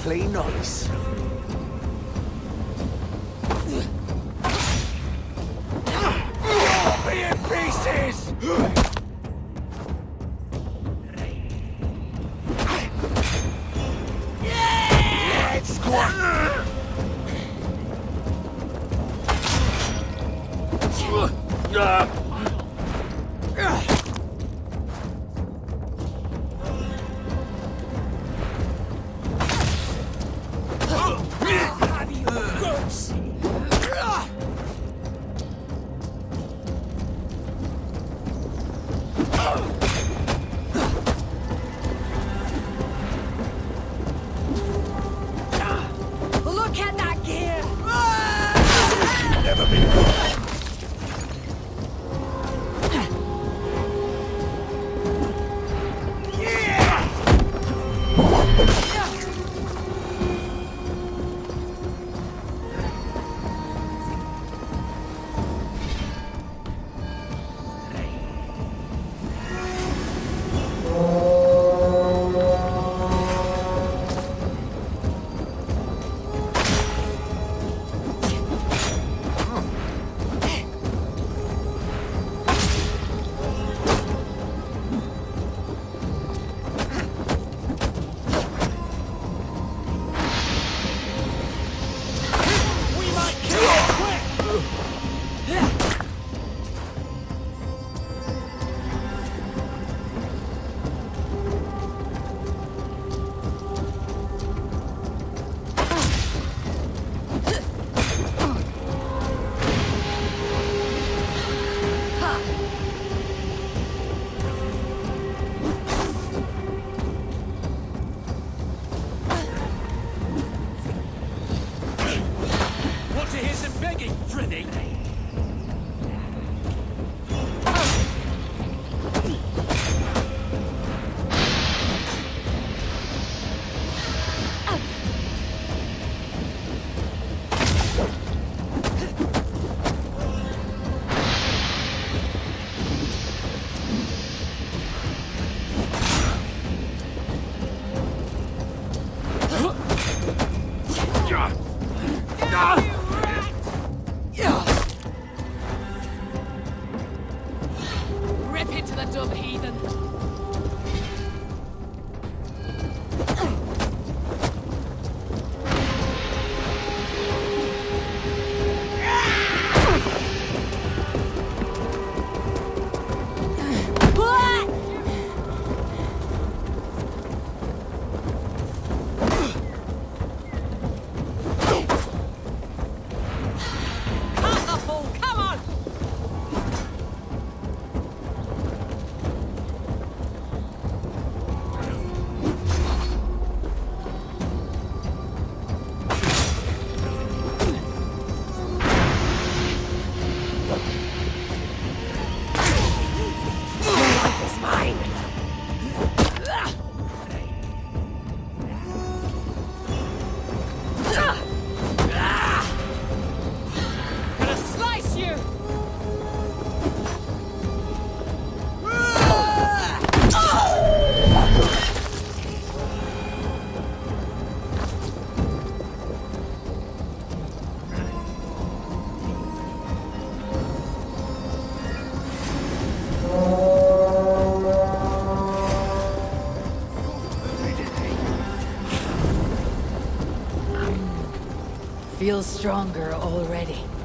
play nice. In pieces! Let's go! Look Some begging, Freddy? Rip ah. Feels stronger already.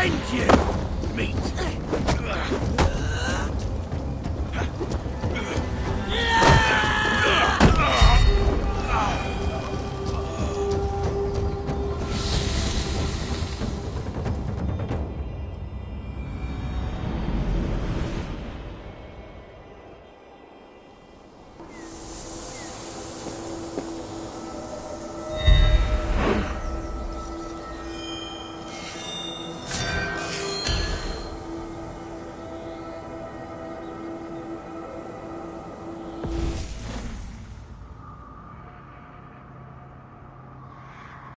And you! Meet